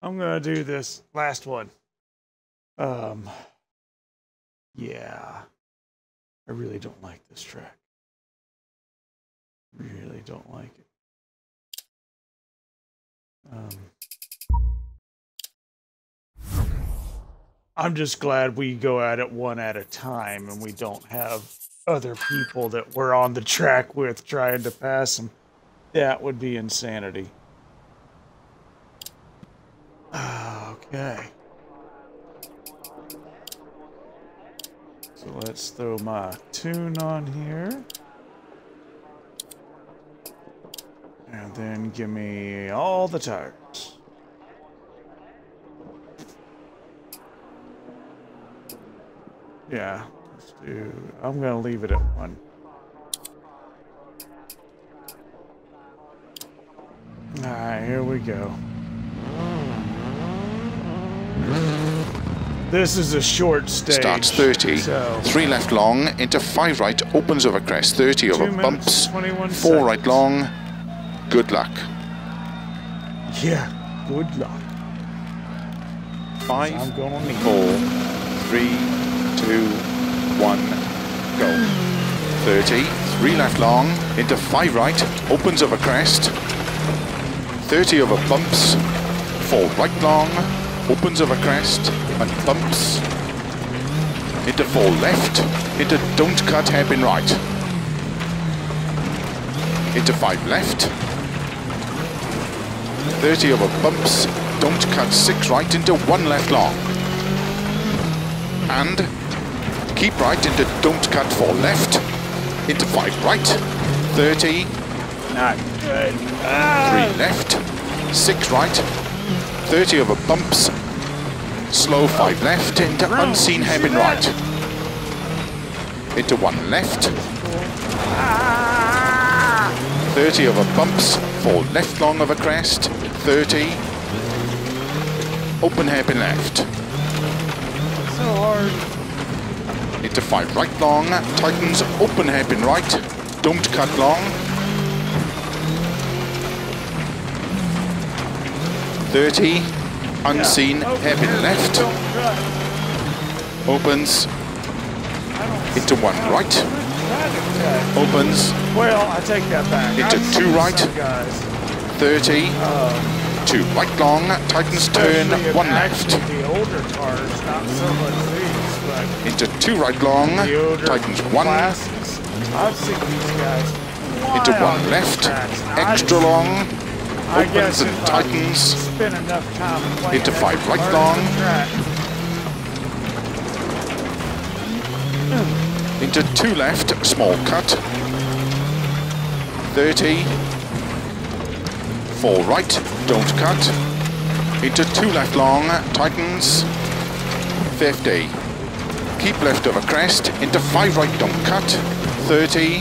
I'm gonna do this last one. Um, yeah, I really don't like this track. Really don't like it. Um, I'm just glad we go at it one at a time and we don't have other people that we're on the track with trying to pass them. That would be insanity. Okay. So let's throw my tune on here. And then give me all the tires. Yeah, let's do, I'm gonna leave it at one. Alright, here we go. This is a short stage. Starts 30. So, Three left long, into five right, opens over crest, 30 over Two minutes, bumps, 21 four right long. Good luck. yeah, good luck. Five, I'm gonna need four, three, two, one, go. 30, three left long, into five right, opens over a crest, 30 over bumps, four right long, opens over crest, and bumps, into four left, into don't cut hairpin right, into five left, 30 over bumps, don't cut six right into one left long. And keep right into don't cut four left, into five right, 30, Not good. three left, six right, 30 over bumps, slow five left, into unseen hairpin right, into one left, 30 over bumps, four left long over crest, 30, open hairpin left, So hard. into five right long, tightens open hairpin right, don't cut long, 30, unseen hairpin left, opens into one right, try to cut. opens Well, I take that back. Into two right. some 30, two right long, tightens turn, one left, The older cars, not so much these, but into two right long, tightens one, classics. I've seen these guys into one left, tracks. Now, I extra long, opens and tightens, spend enough time playing into five right long. Hmm. into two left, small cut, 30, four right, don't cut, into two left long, tightens, 50, keep left over crest, into five right, don't cut, 30,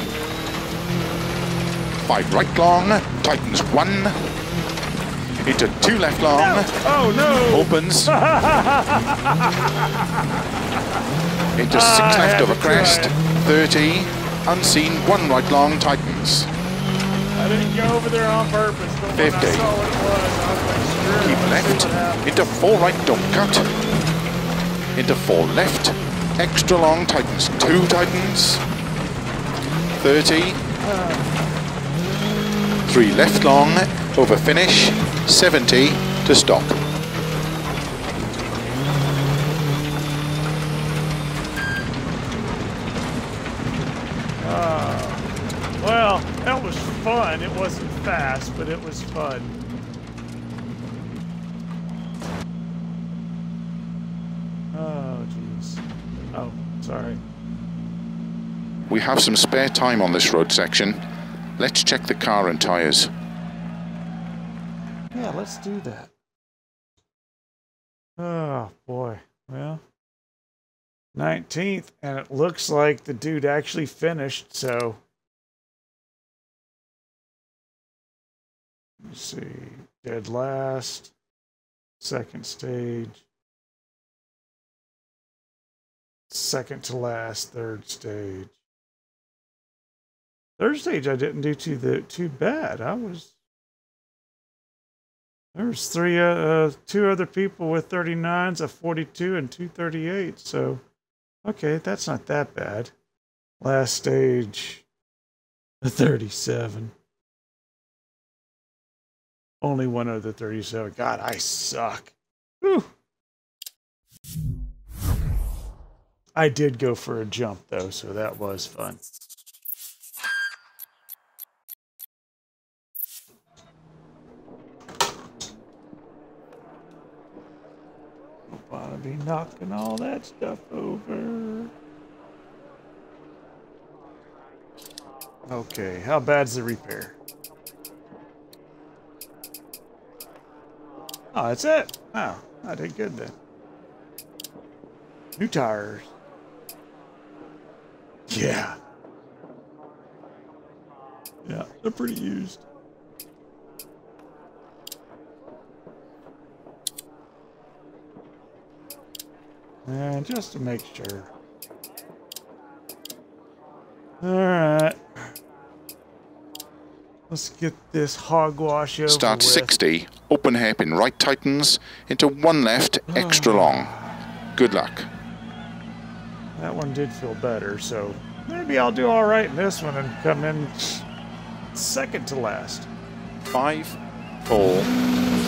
five right long, tightens one, into two left long, Oh no! opens. Into six Ah, I left had over crest, try 30, unseen, one right long, tightens. I didn't go over there on purpose, but when 50. I saw what it was, I was like, screw Keep let's see what left, into four right, don't cut. Into four left, extra long, tightens, two tightens. 30. Three left long, over finish, 70 to stop. Ah, well, that was fun. It wasn't fast, but it was fun. Oh, jeez. Oh, sorry. We have some spare time on this road section. Let's check the car and tyres. Yeah, let's do that. Oh, boy. Well, 19th, and it looks like the dude actually finished, so. Let's see. Dead last. Second stage. Second to last, third stage. Third stage I didn't do too the too bad. I was There's three, uh, uh, two other people with 39s, a 42, and two 38. So, okay, that's not that bad. Last stage, a 37. Only one other 37. God, I suck. Whew. I did go for a jump though, so that was fun. Don't wanna be knocking all that stuff over. Okay, how bad's the repair? Oh, that's it. Wow, I did good then. New tires. Yeah. Yeah, they're pretty used. And just to make sure. Alright. Let's get this hogwash over Start with. 60, open hairpin right tightens, into one left, extra oh. long. Good luck. That one did feel better, so maybe I'll do all right in this one and come in second to last. Five, four,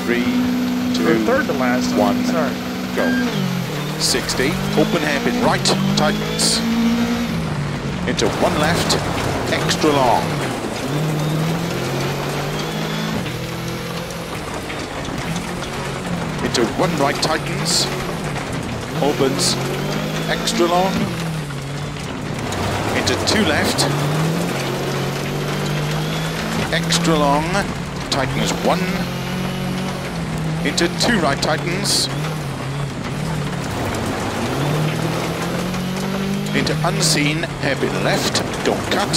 three, Or two, third to last. one. Sorry. go. 60, open hairpin right, tightens. Into one left, extra long. Into one right, tightens. Opens, extra long. Into two left. Extra long, tightens one. Into two right, tightens. Into unseen, hairpin left, don't cut,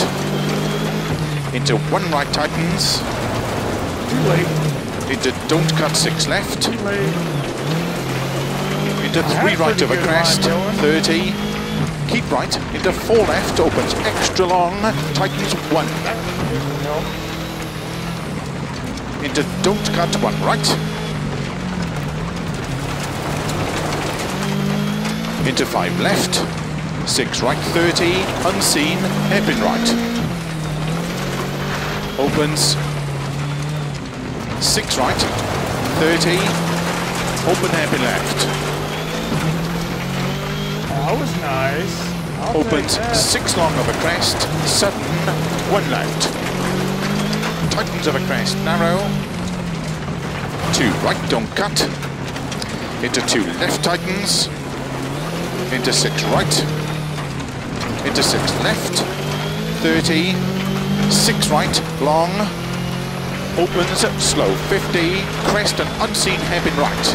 into one right tightens, Too late. into don't cut six left, Too late. into That's three right of a crest, line 30, keep right, into four left, opens extra long, tightens one, into don't cut one right, into five left, six right, 30, unseen, hairpin right, opens, six right, 30, open hairpin left, That was nice. I'll opens, six long of a crest, sudden, one left, tightens of a crest, narrow, two right, don't cut, into two left tightens, into six right, into six. Left, 30, six right, long, opens, slow, 50, crest and unseen hairpin right,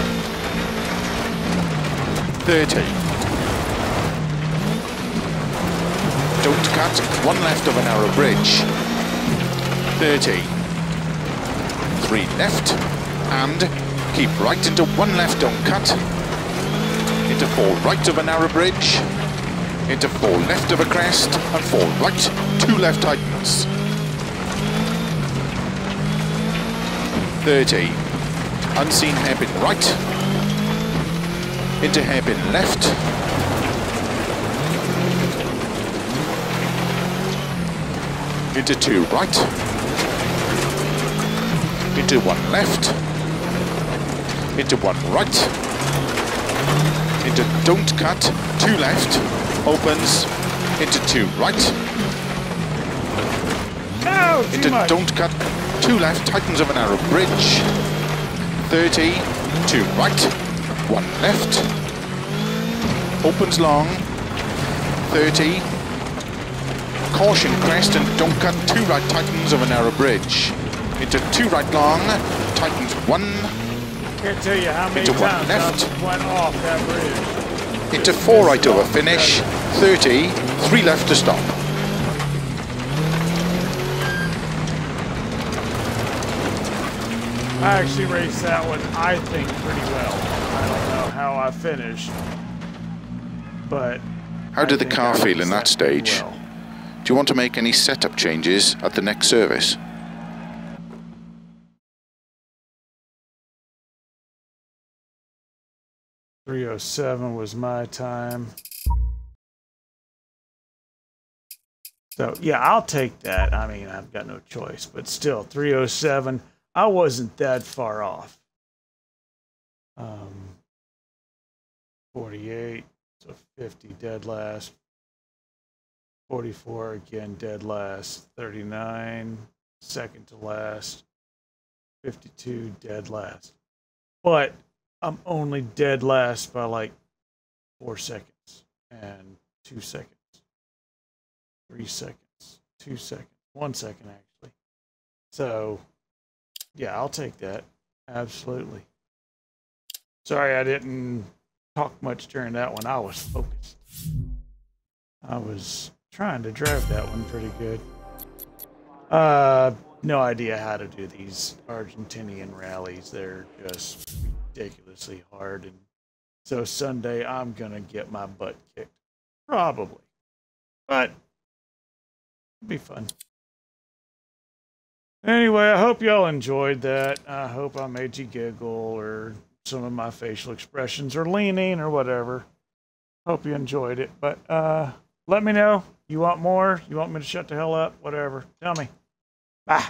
30, don't cut, one left of a narrow bridge, 30, three left, and keep right into one left, don't cut, into four right of a narrow bridge, into four left of a crest, and four right, two left tightens. 30, unseen hairpin right, into hairpin left, into two right, into one left, into one right, into don't cut, two left, opens, into two right, oh, No, into don't cut, two left, tightens of a narrow bridge, 30, two right, one left, opens long, 30, caution crest and don't cut, two right, tightens of a narrow bridge, into two right long, tightens one, Can't tell you how many Into one times left. Went off that bridge. into four right over finish, 30, three left to stop. I actually raced that one, I think, pretty well. I don't know how I finished, but. How did the car feel in that stage? well. Do you want to make any setup changes at the next service? 307 was my time. So, yeah, I'll take that. I mean, I've got no choice, but still, 307, I wasn't that far off. Um, 48, so 50 dead last. 44 again, dead last. 39, second to last. 52, dead last. But I'm only dead last by like four seconds and two seconds, three seconds, two seconds, one second actually. So, yeah, I'll take that. Absolutely. Sorry I didn't talk much during that one. I was focused. I was trying to drive that one pretty good. Uh, no idea how to do these Argentinian rallies. They're just ridiculously hard. And so Sunday, I'm going to get my butt kicked. Probably. But it'll be fun. Anyway, I hope y'all enjoyed that. I hope I made you giggle or some of my facial expressions or leaning or whatever. Hope you enjoyed it. But uh, let me know. You want more? You want me to shut the hell up? Whatever. Tell me. Bye.